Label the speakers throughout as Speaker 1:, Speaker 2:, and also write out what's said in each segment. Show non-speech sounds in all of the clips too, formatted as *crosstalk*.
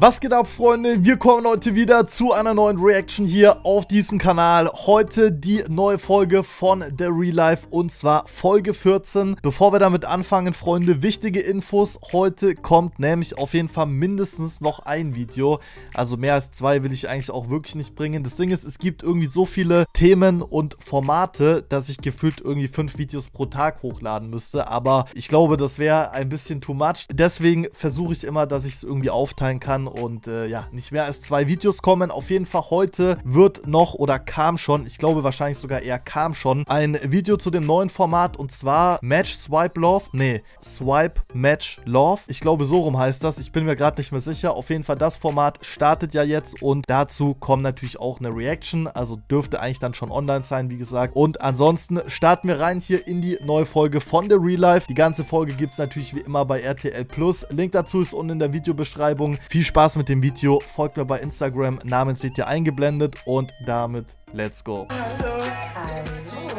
Speaker 1: Was geht ab, Freunde? Wir kommen heute wieder zu einer neuen Reaction hier auf diesem Kanal. Heute die neue Folge von The Real Life und zwar Folge 14. Bevor wir damit anfangen, Freunde, wichtige Infos. Heute kommt nämlich auf jeden Fall mindestens noch ein Video. Also mehr als zwei will ich eigentlich auch wirklich nicht bringen. Das Ding ist, es gibt irgendwie so viele Themen und Formate, dass ich gefühlt irgendwie fünf Videos pro Tag hochladen müsste. Aber ich glaube, das wäre ein bisschen too much. Deswegen versuche ich immer, dass ich es irgendwie aufteilen kann und äh, ja, nicht mehr als zwei Videos kommen. Auf jeden Fall heute wird noch oder kam schon, ich glaube wahrscheinlich sogar eher kam schon, ein Video zu dem neuen Format und zwar Match Swipe Love. Nee, Swipe Match Love. Ich glaube, so rum heißt das. Ich bin mir gerade nicht mehr sicher. Auf jeden Fall, das Format startet ja jetzt und dazu kommt natürlich auch eine Reaction. Also dürfte eigentlich dann schon online sein, wie gesagt. Und ansonsten starten wir rein hier in die neue Folge von The Real Life. Die ganze Folge gibt es natürlich wie immer bei RTL Plus. Link dazu ist unten in der Videobeschreibung. Viel Spaß mit dem Video. Folgt mir bei Instagram. Namen seht ihr eingeblendet. Und damit, let's go.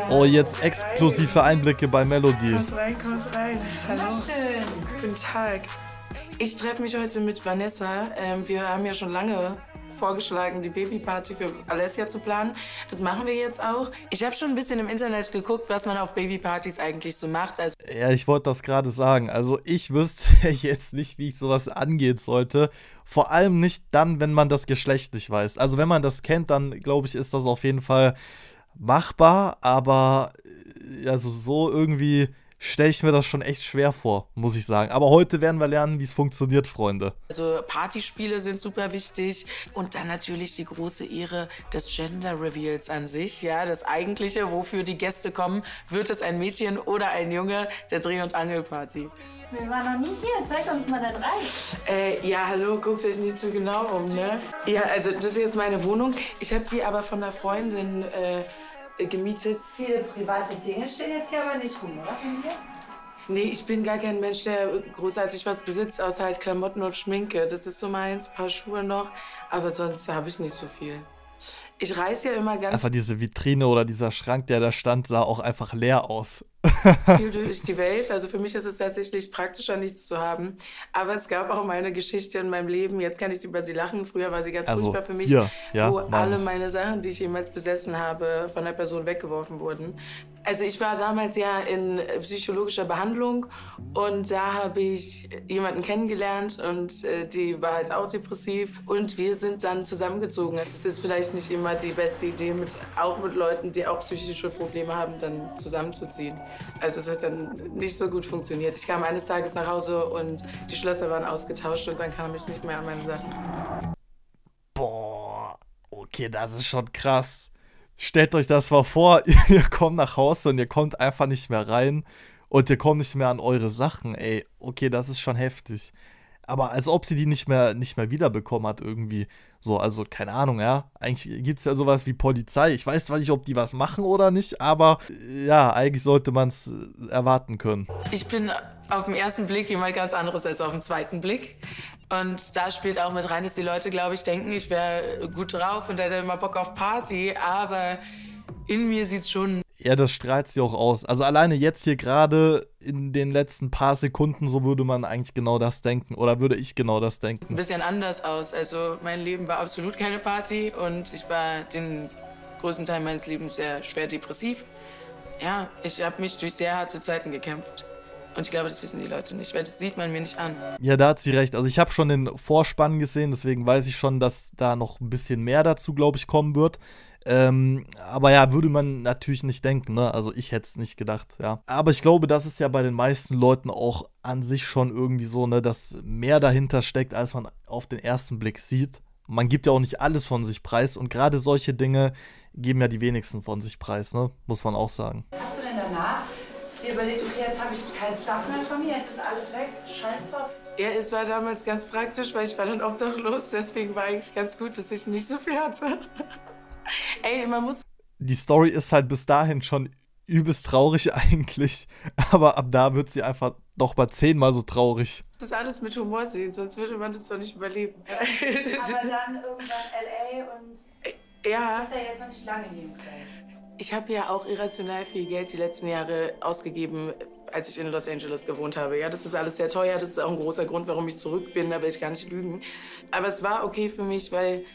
Speaker 1: Oh, jetzt exklusive Einblicke bei Melody.
Speaker 2: Kommt rein, kommt rein. Hallo.
Speaker 3: Schön.
Speaker 2: Guten Tag. Ich treffe mich heute mit Vanessa. Ähm, wir haben ja schon lange vorgeschlagen, die Babyparty für Alessia zu planen. Das machen wir jetzt auch. Ich habe schon ein bisschen im Internet geguckt, was man auf Babypartys eigentlich so macht. Also
Speaker 1: Ja, ich wollte das gerade sagen. Also ich wüsste *laughs* jetzt nicht, wie ich sowas angehen sollte. Vor allem nicht dann, wenn man das Geschlecht nicht weiß. Also wenn man das kennt, dann glaube ich, ist das auf jeden Fall machbar. Aber äh, also so irgendwie stelle ich mir das schon echt schwer vor, muss ich sagen. Aber heute werden wir lernen, wie es funktioniert, Freunde.
Speaker 2: Also Partyspiele sind super wichtig und dann natürlich die große Ehre des Gender Reveals an sich. Ja, das eigentliche, wofür die Gäste kommen, wird es ein Mädchen oder ein Junge der Dreh- und Angelparty.
Speaker 3: Wir waren noch nie hier. Zeig uns mal dein Reich.
Speaker 2: Äh, ja, hallo, guckt euch nicht so genau um, ne? Ja, also das ist jetzt meine Wohnung. Ich habe die aber von einer Freundin äh, gemietet.
Speaker 3: Viele private Dinge stehen jetzt hier aber nicht rum, oder?
Speaker 2: Nee, ich bin gar kein Mensch, der großartig was besitzt, außer halt Klamotten und Schminke. Das ist so meins, ein paar Schuhe noch, aber sonst habe ich nicht so viel. Ich reise ja immer ganz
Speaker 1: Einfach diese Vitrine oder dieser Schrank, der da stand, sah auch einfach leer aus.
Speaker 2: viel durch die Welt. Also für mich ist es tatsächlich praktischer, nichts zu haben. Aber es gab auch mal eine Geschichte in meinem Leben. Jetzt kann ich über sie lachen. Früher war sie ganz
Speaker 1: Also
Speaker 2: furchtbar für mich,
Speaker 1: hier, ja,
Speaker 2: wo alle meine Sachen, die ich jemals besessen habe, von der Person weggeworfen wurden. Also ich war damals ja in psychologischer Behandlung und da habe ich jemanden kennengelernt und äh, die war halt auch depressiv und wir sind dann zusammengezogen. Es ist vielleicht nicht immer die beste Idee, mit, auch mit Leuten, die auch psychische Probleme haben, dann zusammenzuziehen. Also es hat dann nicht so gut funktioniert. Ich kam eines Tages nach Hause und die Schlösser waren ausgetauscht und dann kam ich nicht mehr an meine Sachen.
Speaker 1: Boah, okay, das ist schon krass. Stellt euch das mal vor, *laughs* ihr kommt nach Hause und ihr kommt einfach nicht mehr rein und ihr kommt nicht mehr an eure Sachen, ey. Okay, das ist schon heftig. Aber als ob sie die nicht mehr, nicht mehr wiederbekommen hat, irgendwie. So, also keine Ahnung, ja. Eigentlich gibt es ja sowas wie Polizei. Ich weiß zwar nicht, ob die was machen oder nicht, aber äh, ja, eigentlich sollte man es erwarten können.
Speaker 2: Ich bin auf den ersten Blick jemand ganz anderes als auf den zweiten Blick. Und da spielt auch mit rein, dass die Leute, glaube ich, denken, ich wäre gut drauf und hätte immer Bock auf Party. Aber in mir sieht es schon
Speaker 1: Ja, das strahlt sie auch aus. Also alleine jetzt hier gerade in den letzten paar Sekunden, so würde man eigentlich genau das denken. Oder würde ich genau das
Speaker 2: ein
Speaker 1: denken.
Speaker 2: bisschen anders aus. Also mein Leben war absolut keine Party und ich war den größten Teil meines Lebens sehr schwer depressiv. Ja, ich habe mich durch sehr harte Zeiten gekämpft. Und ich glaube, das wissen die Leute nicht, weil das sieht man mir nicht an.
Speaker 1: Ja, da hat sie recht. Also ich habe schon den Vorspann gesehen, deswegen weiß ich schon, dass da noch ein bisschen mehr dazu, glaube ich, kommen wird. Ähm, aber ja, würde man natürlich nicht denken, ne? Also ich hätte es nicht gedacht, ja. Aber ich glaube, das ist ja bei den meisten Leuten auch an sich schon irgendwie so, ne, dass mehr dahinter steckt, als man auf den ersten Blick sieht. Man gibt ja auch nicht alles von sich preis und gerade solche Dinge geben ja die wenigsten von sich preis, ne? Muss man auch sagen.
Speaker 3: Hast du denn danach dir überlegt, okay, jetzt habe ich keinen Stuff mehr von mir, jetzt ist alles weg, scheiß drauf.
Speaker 2: Ja, es war damals ganz praktisch, weil ich war dann obdachlos. Deswegen war eigentlich ganz gut, dass ich nicht so viel hatte. *laughs* Ey, man muss
Speaker 1: die Story ist halt bis dahin schon übelst traurig *laughs* eigentlich, aber ab da wird sie einfach doch mal zehnmal so traurig.
Speaker 2: das alles mit Humor sehen, sonst würde man das doch nicht überleben.
Speaker 3: Aber dann irgendwann L.A. und
Speaker 2: ja,
Speaker 3: ist ja jetzt noch nicht lange hier im Köln.
Speaker 2: ich habe ja auch irrational viel Geld die letzten Jahre ausgegeben, als ich in Los Angeles gewohnt habe. Ja, das ist alles sehr teuer. Das ist auch ein großer Grund, warum ich zurück bin. Da will ich gar nicht lügen. Aber es war okay für mich, weil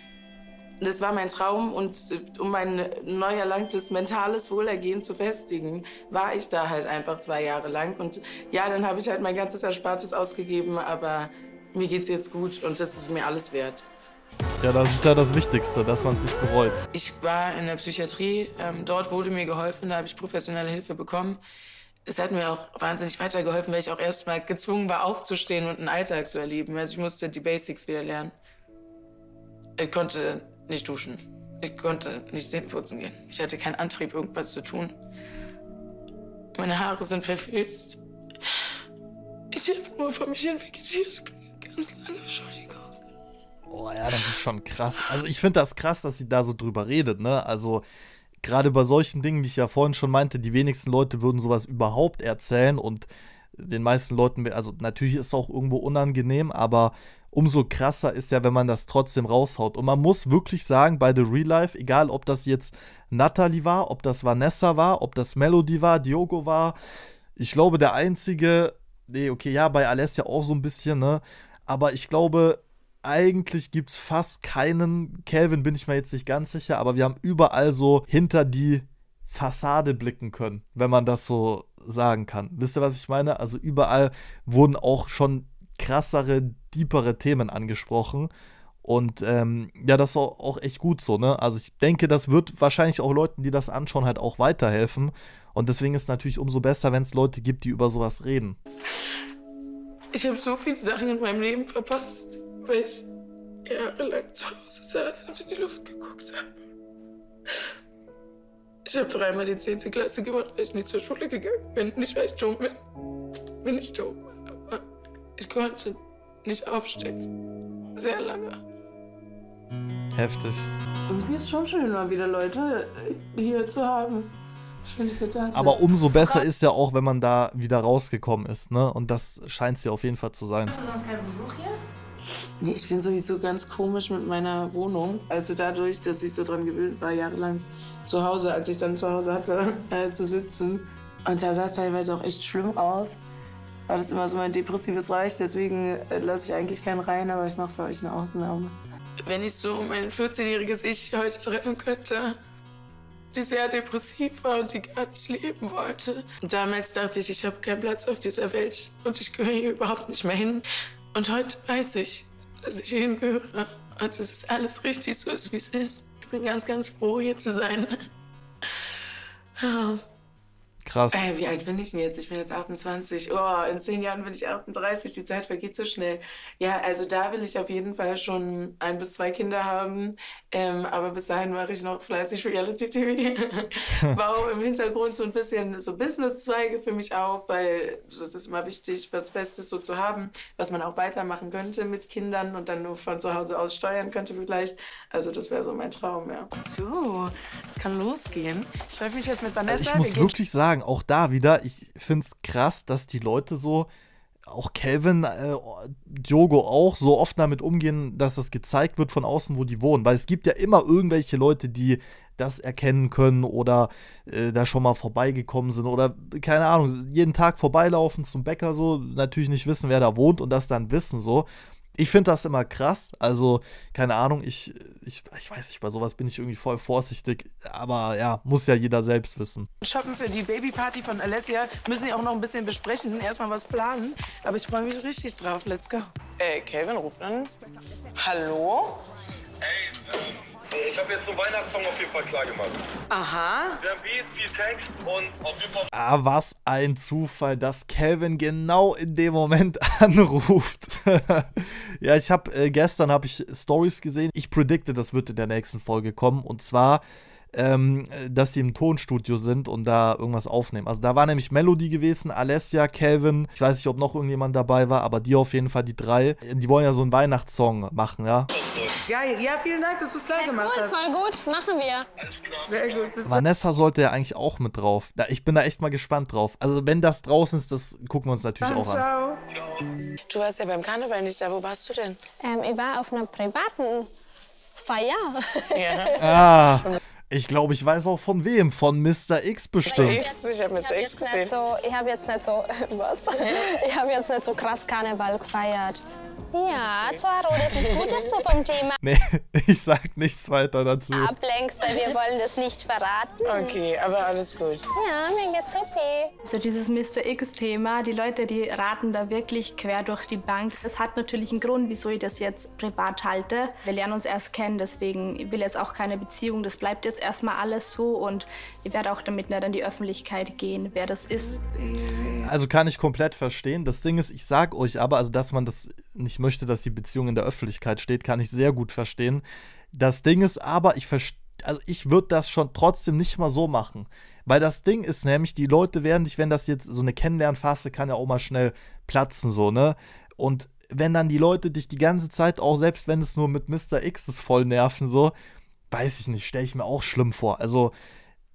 Speaker 2: das war mein Traum und um mein neu erlangtes mentales Wohlergehen zu festigen, war ich da halt einfach zwei Jahre lang. Und ja, dann habe ich halt mein ganzes Erspartes ausgegeben, aber mir geht's jetzt gut und das ist mir alles wert.
Speaker 1: Ja, das ist ja das Wichtigste, dass man es nicht bereut.
Speaker 2: Ich war in der Psychiatrie, ähm, dort wurde mir geholfen, da habe ich professionelle Hilfe bekommen. Es hat mir auch wahnsinnig weitergeholfen, weil ich auch erst mal gezwungen war, aufzustehen und einen Alltag zu erleben. Also ich musste die Basics wieder lernen. Ich konnte nicht duschen. Ich konnte nicht Zähne putzen gehen. Ich hatte keinen Antrieb, irgendwas zu tun. Meine Haare sind verfilzt. Ich habe nur vor mich hin vegetiert. Ganz lange, Entschuldigung.
Speaker 1: Oh ja, das ist schon krass. Also ich finde das krass, dass sie da so drüber redet, ne? Also gerade bei solchen Dingen, wie ich ja vorhin schon meinte, die wenigsten Leute würden sowas überhaupt erzählen und den meisten Leuten, also natürlich ist es auch irgendwo unangenehm, aber umso krasser ist ja, wenn man das trotzdem raushaut. Und man muss wirklich sagen, bei The Real Life, egal ob das jetzt Natalie war, ob das Vanessa war, ob das Melody war, Diogo war, ich glaube, der einzige, nee, okay, ja, bei Alessia auch so ein bisschen, ne? Aber ich glaube, eigentlich gibt es fast keinen, Calvin bin ich mir jetzt nicht ganz sicher, aber wir haben überall so hinter die Fassade blicken können, wenn man das so sagen kann. Wisst ihr, was ich meine? Also überall wurden auch schon krassere, deepere Themen angesprochen. Und ähm, ja, das ist auch echt gut so, ne? Also ich denke, das wird wahrscheinlich auch Leuten, die das anschauen, halt auch weiterhelfen. Und deswegen ist es natürlich umso besser, wenn es Leute gibt, die über sowas reden.
Speaker 2: Ich habe so viele Sachen in meinem Leben verpasst, weil ich jahrelang zu Hause saß und in die Luft geguckt habe. Ich habe dreimal die 10. Klasse gemacht, weil ich nicht zur Schule gegangen bin. Nicht, weil ich dumm bin. Bin ich dumm. Ich konnte nicht aufstehen. Sehr lange.
Speaker 1: Heftig.
Speaker 2: Irgendwie ist es schon schön, mal wieder Leute hier zu haben. Schön, dass ihr da seid.
Speaker 1: Aber umso besser ist ja auch, wenn man da wieder rausgekommen ist, ne? Und das scheint es ja auf jeden Fall zu sein.
Speaker 3: Hast du sonst keinen Besuch hier?
Speaker 2: Nee, ich bin sowieso ganz komisch mit meiner Wohnung. Also dadurch, dass ich so dran gewöhnt war, jahrelang zu Hause, als ich dann zu Hause hatte, äh, zu sitzen. Und da sah es teilweise auch echt schlimm aus. War das immer so mein depressives Reich, deswegen äh, lasse ich eigentlich keinen rein, aber ich mache für euch eine Ausnahme. Wenn ich so mein 14-jähriges Ich heute treffen könnte, die sehr depressiv war und die gar nicht leben wollte. Damals dachte ich, ich habe keinen Platz auf dieser Welt und ich gehöre hier überhaupt nicht mehr hin. Und heute weiß ich, dass ich hierhin gehöre und dass es alles richtig so ist, wie es ist. Ich bin ganz, ganz froh, hier zu sein. *laughs*
Speaker 1: Krass.
Speaker 2: Ey, wie alt bin ich denn jetzt? Ich bin jetzt 28. Oh, in zehn Jahren bin ich 38. Die Zeit vergeht so schnell. Ja, also da will ich auf jeden Fall schon ein bis zwei Kinder haben. Ähm, aber bis dahin mache ich noch fleißig Reality-TV. *laughs* Baue im Hintergrund so ein bisschen so Business-Zweige für mich auf, weil es ist immer wichtig, was Festes so zu haben, was man auch weitermachen könnte mit Kindern und dann nur von zu Hause aus steuern könnte vielleicht. Also das wäre so mein Traum, ja. So, es kann losgehen. Ich treffe mich jetzt mit Vanessa.
Speaker 1: Also ich muss wirklich sagen, auch da wieder, ich finde es krass, dass die Leute so, auch Calvin, äh, Diogo auch, so oft damit umgehen, dass das gezeigt wird von außen, wo die wohnen. Weil es gibt ja immer irgendwelche Leute, die das erkennen können oder äh, da schon mal vorbeigekommen sind oder keine Ahnung, jeden Tag vorbeilaufen zum Bäcker so, natürlich nicht wissen, wer da wohnt und das dann wissen so. Ich finde das immer krass. Also, keine Ahnung, ich, ich, ich weiß nicht, bei sowas bin ich irgendwie voll vorsichtig. Aber ja, muss ja jeder selbst wissen.
Speaker 2: Shoppen für die Babyparty von Alessia. Müssen ja auch noch ein bisschen besprechen, erstmal was planen. Aber ich freue mich richtig drauf. Let's go. Ey, Kevin ruft an. Hallo?
Speaker 4: Ey, ähm, ich habe jetzt so einen Weihnachtssong auf jeden Fall klar gemacht.
Speaker 2: Aha.
Speaker 4: Wir haben Beat, viel Text und auf jeden Fall
Speaker 1: Ah, was ein Zufall, dass Calvin genau in dem Moment *laughs* anruft. *laughs* ja, ich habe äh, gestern habe ich Stories gesehen. Ich predikte, das wird in der nächsten Folge kommen. Und zwar, ähm, dass sie im Tonstudio sind und da irgendwas aufnehmen. Also da war nämlich Melody gewesen, Alessia, Calvin. Ich weiß nicht, ob noch irgendjemand dabei war, aber die auf jeden Fall die drei. Die wollen ja so einen Weihnachtssong machen, ja.
Speaker 2: Geil. Ja, vielen Dank, dass du es klar gemacht
Speaker 5: Cool,
Speaker 2: hast.
Speaker 5: voll gut, machen wir.
Speaker 4: alles klar.
Speaker 2: Sehr gut. Bis
Speaker 1: Vanessa sollte ja eigentlich auch mit drauf. Ich bin da echt mal gespannt drauf. Also wenn das draußen ist, das gucken wir uns natürlich
Speaker 2: dann.
Speaker 1: auch an.
Speaker 2: Ciao. Du warst ja beim Karneval nicht da. Wo warst du denn?
Speaker 5: Ähm, ich war auf einer privaten Feier.
Speaker 2: Ja.
Speaker 1: Ah, Ich glaube, ich weiß auch von wem. Von Mr. X bestimmt.
Speaker 2: X, ich habe Mr.
Speaker 5: habe
Speaker 2: X
Speaker 5: jetzt,
Speaker 2: gesehen.
Speaker 5: nicht so, ich hab jetzt nicht so, *laughs* was? Ich habe jetzt nicht so krass Karneval gefeiert. Ja, Zoro, das ist gut, dass du vom Thema
Speaker 1: Nee, *laughs* ich sag nichts weiter dazu.
Speaker 5: ablenkst, weil wir wollen das nicht verraten.
Speaker 2: Okay, aber alles gut.
Speaker 5: Ja, mir geht's supi.
Speaker 6: So dieses Mr. X-Thema, die Leute, die raten da wirklich quer durch die Bank. Das hat natürlich einen Grund, wieso ich das jetzt privat halte. Wir lernen uns erst kennen, deswegen ich will jetzt auch keine Beziehung. Das bleibt jetzt erstmal alles so und ich werde auch damit nicht an die Öffentlichkeit gehen, wer das ist.
Speaker 1: Also kann ich komplett verstehen. Das Ding ist, ich sag euch aber, also dass man das nicht möchte, dass die Beziehung in der Öffentlichkeit steht, kann ich sehr gut verstehen. Das Ding ist aber, ich verstehe, also ich würde das schon trotzdem nicht mal so machen. Weil das Ding ist nämlich, die Leute werden dich, wenn das jetzt so eine Kennenlernphase kann ja auch mal schnell platzen, so, ne? Und wenn dann die Leute dich die ganze Zeit, auch selbst wenn es nur mit Mr. X ist, voll nerven, so, weiß ich nicht, stelle ich mir auch schlimm vor. Also,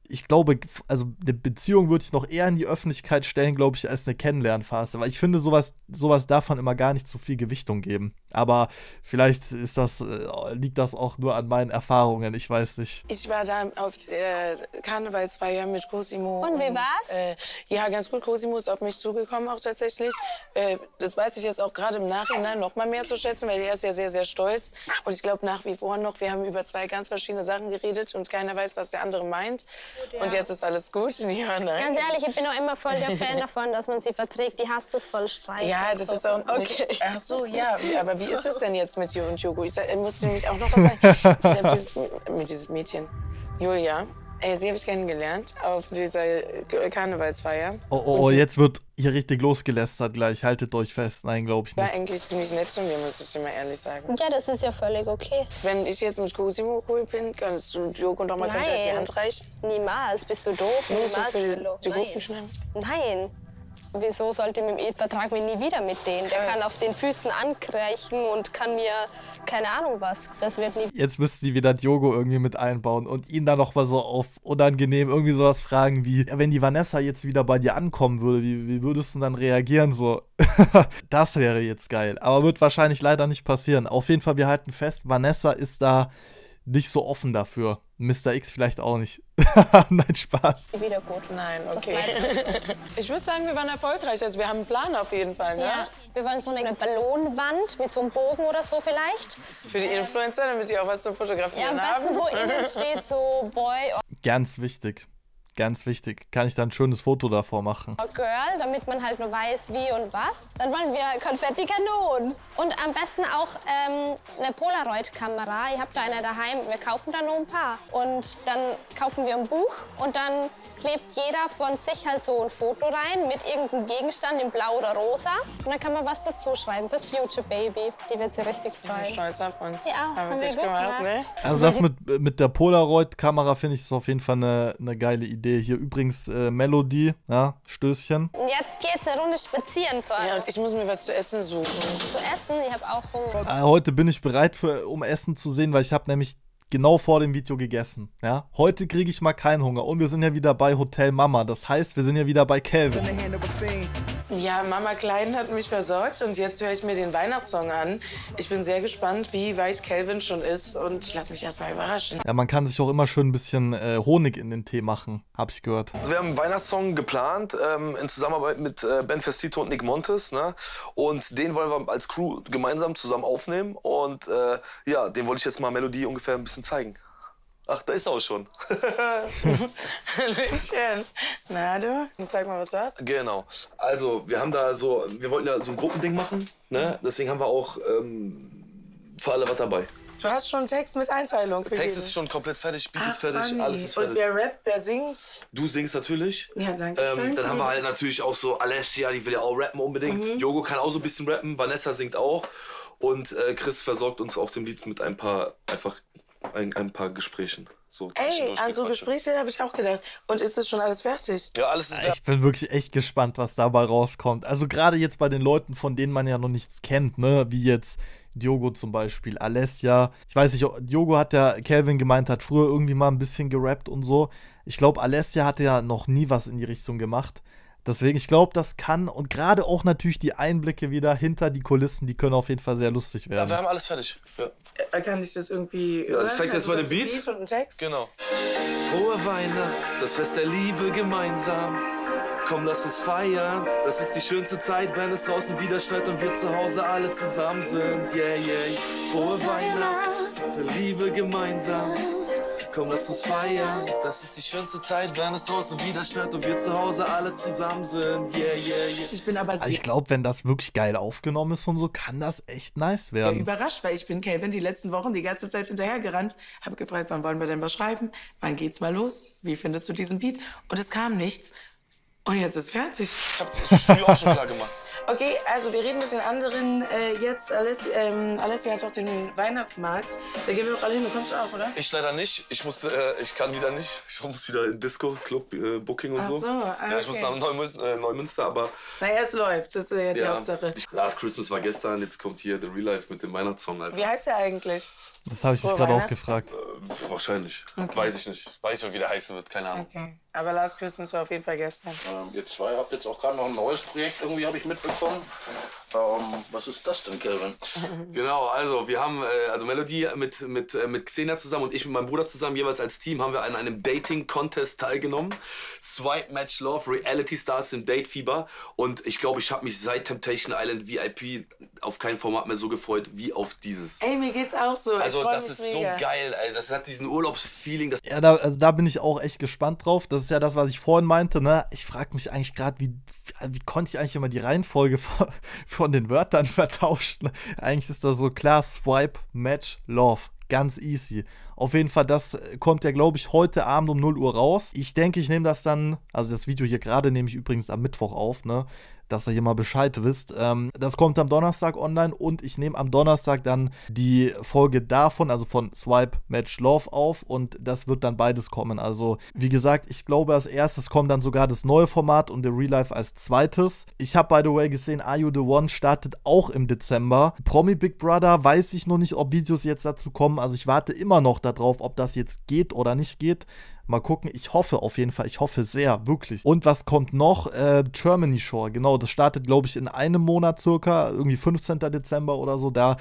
Speaker 1: ich glaube, also eine Beziehung würde ich noch eher in die Öffentlichkeit stellen, glaube ich, als eine Kennenlernphase. Weil ich finde, sowas, sowas darf man immer gar nicht zu viel Gewichtung geben. Aber vielleicht ist das, äh, liegt das auch nur an meinen Erfahrungen, ich weiß nicht.
Speaker 2: Ich war da auf der Karnevalsfeier mit Cosimo.
Speaker 5: Und wie war's?
Speaker 2: Äh, ja, ganz gut. Cosimo ist auf mich zugekommen auch tatsächlich. Äh, das weiß ich jetzt auch gerade im Nachhinein noch mal mehr zu schätzen, weil er ist ja sehr, sehr stolz. Und ich glaube nach wie vor noch, wir haben über zwei ganz verschiedene Sachen geredet und keiner weiß, was der andere meint. Und jetzt ist alles gut. *laughs* Ja, nein.
Speaker 5: Ganz ehrlich, ich bin auch immer voll der Fan davon, dass man sie verträgt. Die hasst es voll Streit.
Speaker 2: Ja, das
Speaker 5: so.
Speaker 2: ist auch nicht.
Speaker 5: Okay.
Speaker 2: Ach so, ja. Aber wie ist es denn jetzt mit Jo und Jogo? Ich, sag- er musste nämlich auch noch was sagen. *laughs* Ich habe dieses, mit dieses Mädchen, Julia. Ey, sie habe ich kennengelernt auf dieser Karnevalsfeier.
Speaker 1: Oh, oh, oh, jetzt wird hier richtig losgelästert gleich. Haltet euch fest. Nein, glaube ich
Speaker 2: war
Speaker 1: nicht.
Speaker 2: eigentlich ziemlich nett zu mir, muss ich dir mal ehrlich sagen.
Speaker 5: Ja, das ist ja völlig okay.
Speaker 2: Wenn ich jetzt mit Cosimo cool bin, kannst du Joko doch mal könnt ihr euch die. Hand reichen?
Speaker 5: Niemals. Bist du doof? Niemals. Nein.
Speaker 2: Gruppen schneiden?
Speaker 5: Nein. Wieso sollte ich, ich vertrag mich nie wieder mit denen? Der kann auf den Füßen ankreichen und kann mir keine Ahnung was. Das wird nie.
Speaker 1: Jetzt müssten sie wieder Diogo irgendwie mit einbauen und ihn dann noch mal so auf unangenehm irgendwie sowas fragen wie, ja, wenn die Vanessa jetzt wieder bei dir ankommen würde, wie, wie würdest du dann reagieren? So, *laughs* das wäre jetzt geil. Aber wird wahrscheinlich leider nicht passieren. Auf jeden Fall, wir halten fest, Vanessa ist da nicht so offen dafür. Mr. X vielleicht auch nicht. *laughs* Nein, Spaß.
Speaker 5: Wieder gut.
Speaker 2: Nein, okay. *laughs* Ich würde sagen, wir waren erfolgreich. Also wir haben einen Plan auf jeden Fall, ne?
Speaker 5: Ja, wir wollen so eine Ballonwand mit so einem Bogen oder so vielleicht.
Speaker 2: Für die Influencer, damit die auch was zu
Speaker 5: Ja,
Speaker 2: fotografieren
Speaker 5: am besten,
Speaker 2: haben.
Speaker 5: wo innen steht so Boy
Speaker 1: Ganz wichtig. Ganz wichtig. Kann ich da ein schönes Foto davor machen?
Speaker 5: Girl, damit man halt nur weiß, wie und was. Dann wollen wir Konfetti-Kanonen. Und am besten auch ähm, eine Polaroid-Kamera. Ich habe da eine daheim. Wir kaufen da nur ein paar. Und dann kaufen wir ein Buch und dann klebt jeder von sich halt so ein Foto rein mit irgendeinem Gegenstand in blau oder rosa. Und dann kann man was dazu schreiben fürs Future Baby. Die wird sich richtig
Speaker 2: Ich bin
Speaker 5: freuen.
Speaker 2: stolz auf uns.
Speaker 5: Ja, haben wir
Speaker 2: gut
Speaker 5: gut
Speaker 2: gemacht, ne?
Speaker 5: gemacht.
Speaker 1: Also das mit, mit der Polaroid-Kamera finde ich ist auf jeden Fall eine, eine geile Idee. Hier übrigens äh, Melodie, ja, Stößchen.
Speaker 5: Und jetzt geht's eine Runde spazieren zu,
Speaker 2: Ja, und ich muss mir was zu essen suchen.
Speaker 5: zu essen. Ich habe auch Hunger.
Speaker 1: Äh, heute bin ich bereit, für, um Essen zu sehen, weil ich habe nämlich genau vor dem Video gegessen. Ja? Heute kriege ich mal keinen Hunger. Und wir sind ja wieder bei Hotel Mama. Das heißt, wir sind ja wieder bei Calvin.
Speaker 2: Ja, Mama Klein hat mich versorgt und jetzt höre ich mir den Weihnachtssong an. Ich bin sehr gespannt, wie weit Calvin schon ist und lass mich erst mal überraschen.
Speaker 1: Ja, man kann sich auch immer schön ein bisschen äh, Honig in den Tee machen, habe ich gehört.
Speaker 4: Also wir haben einen Weihnachtssong geplant ähm, in Zusammenarbeit mit äh, Ben Festito und Nick Montes. Ne? Und den wollen wir als Crew gemeinsam zusammen aufnehmen. Und äh, ja, den wollte ich jetzt mal Melodie ungefähr ein bisschen zeigen. Ach, da ist er auch schon.
Speaker 2: Hallöchen. Na du? Zeig mal, was du hast.
Speaker 4: genau. Also, wir haben da so, wir wollten ja so ein Gruppending machen. Ne? Deswegen haben wir auch ähm, für alle was dabei.
Speaker 2: Du hast schon Text mit Einteilung für
Speaker 4: Text
Speaker 2: jeden.
Speaker 4: ist schon komplett fertig, Beat
Speaker 2: Ach,
Speaker 4: ist fertig,
Speaker 2: funny.
Speaker 4: alles ist
Speaker 2: Und
Speaker 4: fertig.
Speaker 2: wer rappt, wer singt?
Speaker 4: Du singst natürlich.
Speaker 2: Ja, danke.
Speaker 4: Ähm, dann haben wir halt natürlich auch so Alessia, die will ja auch rappen unbedingt.
Speaker 2: Mhm.
Speaker 4: Jogo kann auch so ein bisschen rappen, Vanessa singt auch. Und äh, Chris versorgt uns auf dem Lied mit ein paar, einfach ein, ein paar Gesprächen. So
Speaker 2: Ey, an so. Gespräche habe ich auch gedacht. Und ist das schon alles fertig?
Speaker 4: Ja, alles ist fertig.
Speaker 1: Ich bin wirklich echt gespannt, was dabei rauskommt. Also gerade jetzt bei den Leuten, von denen man ja noch nichts kennt, ne, wie jetzt Diogo zum Beispiel, Alessia. Ich weiß nicht, Diogo hat ja, Calvin gemeint, hat früher irgendwie mal ein bisschen gerappt und so. Ich glaube, Alessia hatte ja noch nie was in die Richtung gemacht. Deswegen, ich glaube, das kann und gerade auch natürlich die Einblicke wieder hinter die Kulissen, die können auf jeden Fall sehr lustig
Speaker 4: Ja,
Speaker 1: werden.
Speaker 4: wir haben alles fertig. Ja.
Speaker 2: Äh, Kann ich das irgendwie.
Speaker 4: Ja, ich zeig dir jetzt mal den
Speaker 2: Also,
Speaker 4: Beat.
Speaker 2: und einen Text?
Speaker 4: Genau. Frohe Weihnacht, das Fest der Liebe gemeinsam. Komm, lass uns feiern. Das ist die schönste Zeit, wenn es draußen wieder schneit und wir zu Hause alle zusammen sind. Yeah, yeah. Frohe Weihnacht, diese Liebe gemeinsam. Komm, lass uns feiern. Das ist die schönste Zeit, wenn es draußen wieder schneit und wir zu Hause alle zusammen sind. Yeah, yeah, yeah.
Speaker 2: Ich bin aber
Speaker 1: Also
Speaker 2: sehr
Speaker 1: ich glaube, wenn das wirklich geil aufgenommen ist und so, kann das echt nice werden.
Speaker 2: überrascht, weil ich bin Calvin die letzten Wochen die ganze Zeit hinterhergerannt, habe gefragt, wann wollen wir denn was schreiben? Wann geht's mal los? Wie findest du diesen Beat? Und es kam nichts. Und jetzt ist fertig.
Speaker 4: Ich hab das Studio auch schon klar gemacht.
Speaker 2: Okay, also wir reden mit den anderen äh, jetzt. Alessia, ähm, Alessia hat auch den Weihnachtsmarkt. Da gehen wir doch alle hin. Du kommst auch, oder?
Speaker 4: Ich leider nicht. Ich muss, äh, ich kann wieder nicht. Ich muss wieder in Disco, Club, äh, Booking und
Speaker 2: Ach
Speaker 4: so.
Speaker 2: so, ah,
Speaker 4: ja, ich muss
Speaker 2: okay.
Speaker 4: nach Neumünster, äh, Neumünster aber
Speaker 2: Naja, es läuft. Das ist ja die
Speaker 4: ja,
Speaker 2: Hauptsache.
Speaker 4: ich, Last Christmas war gestern, jetzt kommt hier The Real Life mit dem Weihnachtssong, Alter.
Speaker 2: Wie heißt der eigentlich?
Speaker 1: Das habe ich mich gerade auch gefragt.
Speaker 4: Äh, wahrscheinlich. Weiß ich nicht. Weiß ich, wie der heißen wird, keine Ahnung.
Speaker 2: Okay. Aber Last Christmas war auf jeden Fall gestern.
Speaker 7: Ähm, ihr zwei habt jetzt auch gerade noch ein neues Projekt, irgendwie habe ich mitbekommen. Ähm, was ist das denn, Kelvin? *laughs*
Speaker 4: Genau, also wir haben, äh, also Melody mit, mit, äh, mit Xenia zusammen und ich mit meinem Bruder zusammen, jeweils als Team, haben wir an einem Dating-Contest teilgenommen. Swipe Match Love, Reality Stars im Date-Fieber. Und ich glaube, ich habe mich seit Temptation Island VIP auf kein Format mehr so gefreut wie auf dieses.
Speaker 2: Ey, mir geht's auch so.
Speaker 4: Also das ist so
Speaker 2: mega.
Speaker 4: geil, ey. Das hat diesen Urlaubsfeeling.
Speaker 1: Ja, da, also da bin ich auch echt gespannt drauf. Das ist ja das, was ich vorhin meinte. Ne? Ich frage mich eigentlich gerade, wie, wie konnte ich eigentlich immer die Reihenfolge *laughs* von, von den Wörtern vertauschen? Eigentlich ist das so klar: Swipe, Match, Love. Ganz easy. Auf jeden Fall, das kommt ja, glaube ich, heute Abend um 0 Uhr raus. Ich denke, ich nehme das dann, also das Video hier gerade nehme ich übrigens am Mittwoch auf, ne? Dass ihr hier mal Bescheid wisst. Ähm, das kommt am Donnerstag online und ich nehme am Donnerstag dann die Folge davon, also von Swipe Match Love auf und das wird dann beides kommen. Also, wie gesagt, ich glaube, als erstes kommt dann sogar das neue Format und der Real Life als zweites. Ich habe, by the way, gesehen, Are You the One startet auch im Dezember. Promi Big Brother weiß ich noch nicht, ob Videos jetzt dazu kommen. Also, ich warte immer noch darauf, ob das jetzt geht oder nicht geht. Mal gucken, ich hoffe auf jeden Fall, ich hoffe sehr, wirklich. Und was kommt noch? Äh, Germany Shore, genau, das startet, glaube ich, in einem Monat circa, irgendwie 15. Dezember oder so. Da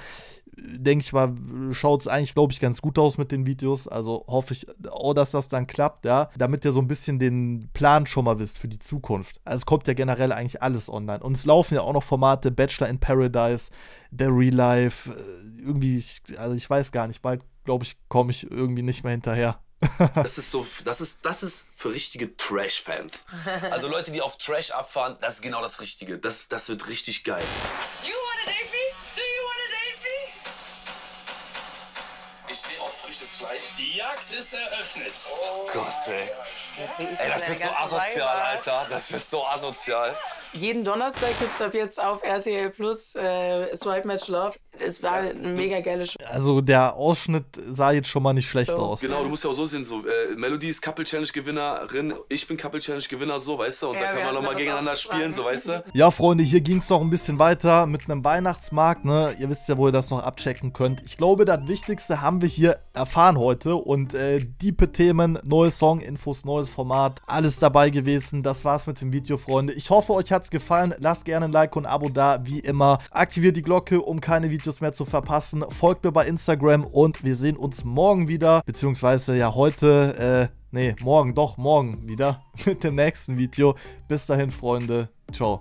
Speaker 1: äh, denke ich mal, schaut es eigentlich, glaube ich, ganz gut aus mit den Videos. Also hoffe ich, oh, dass das dann klappt, ja. Damit ihr so ein bisschen den Plan schon mal wisst für die Zukunft. Also es kommt ja generell eigentlich alles online. Und es laufen ja auch noch Formate, Bachelor in Paradise, der Real Life, äh, irgendwie, ich, also ich weiß gar nicht, bald, glaube ich, komme ich irgendwie nicht mehr hinterher.
Speaker 4: Das ist so, das ist, das ist für richtige Trash-Fans. Also Leute, die auf Trash abfahren, das ist genau das Richtige. Das, das wird richtig geil.
Speaker 8: Ist eröffnet.
Speaker 4: Gott, ey. Ey, das wird so asozial. Alter. Das wird so asozial.
Speaker 2: Jeden Donnerstag gibt's ab jetzt auf RTL Plus äh, Swipe Match Love. Es war eine mega geile Show.
Speaker 1: Also der Ausschnitt sah jetzt schon mal nicht schlecht
Speaker 2: So.
Speaker 1: aus.
Speaker 4: Genau, du musst ja auch so sehen, so, äh, Melody ist Couple Challenge Gewinnerin, ich bin Couple Challenge Gewinner, so, weißt du, und
Speaker 2: Ja,
Speaker 4: da
Speaker 2: wir
Speaker 4: kann man nochmal gegeneinander spielen, so, weißt du. *laughs*
Speaker 1: Ja, Freunde, hier ging es noch ein bisschen weiter mit einem Weihnachtsmarkt. Ne? Ihr wisst ja, wo ihr das noch abchecken könnt. Ich glaube, das Wichtigste haben wir hier erfahren heute. Und äh, diepe Themen, neue Song-Infos, neues Format, alles dabei gewesen. Das war's mit dem Video, Freunde. Ich hoffe, euch hat's gefallen. Lasst gerne ein Like und ein Abo da, wie immer. Aktiviert die Glocke, um keine Videos mehr zu verpassen. Folgt mir bei Instagram und wir sehen uns morgen wieder. Beziehungsweise ja heute, äh, nee, morgen, doch, morgen wieder *laughs* mit dem nächsten Video. Bis dahin, Freunde. Ciao.